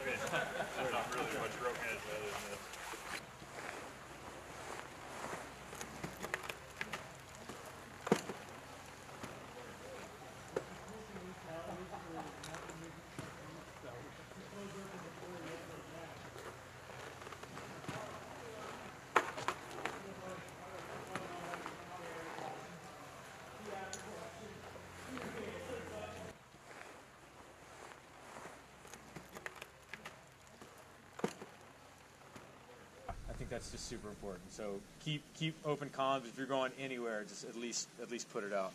Okay, that's not really much rope management other than this. That's just super important. So keep keep open comms. If you're going anywhere, just at least at least put it out.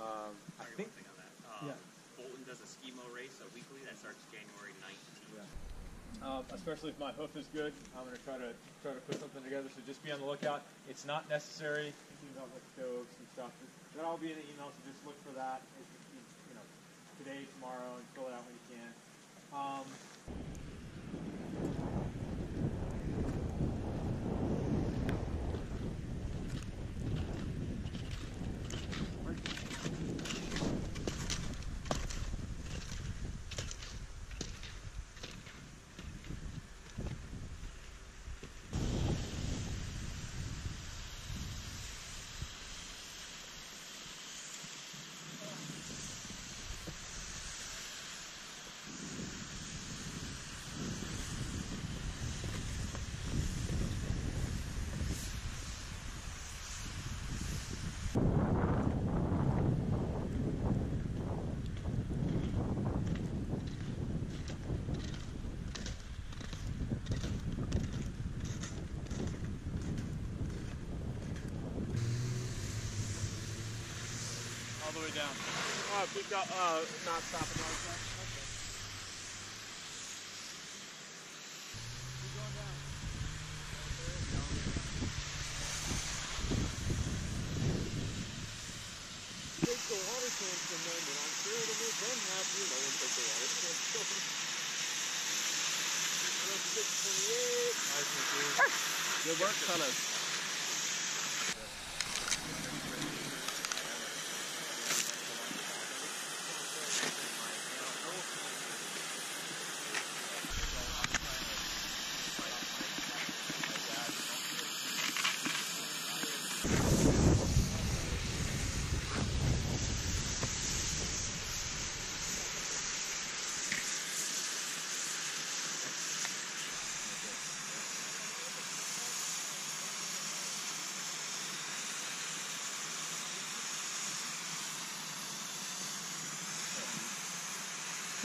Um, I think. one thing on that. Um, Yeah. Bolton does a skimo race, a weekly that starts January 19th. Yeah. Um, especially if my hoof is good, I'm going to try to try to put something together. So just be on the lookout. It's not necessary. Thinking about like stoves and stuff. That'll be in the email. So just look for that. If, you, you know, today, tomorrow, and way down. Uh, keep go, uh, not stopping like that. Okay. Keep going down. Take the water tank from them, and I'm sure it'll make them happy, you know, take the water tank from them. 628. Nice and good. Good work, fellas.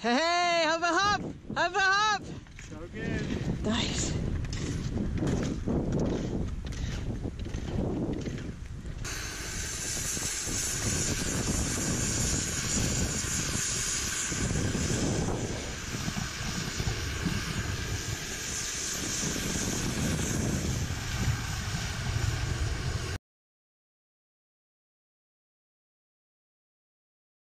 Hey, Have a hop! Have a hop! So good. Nice.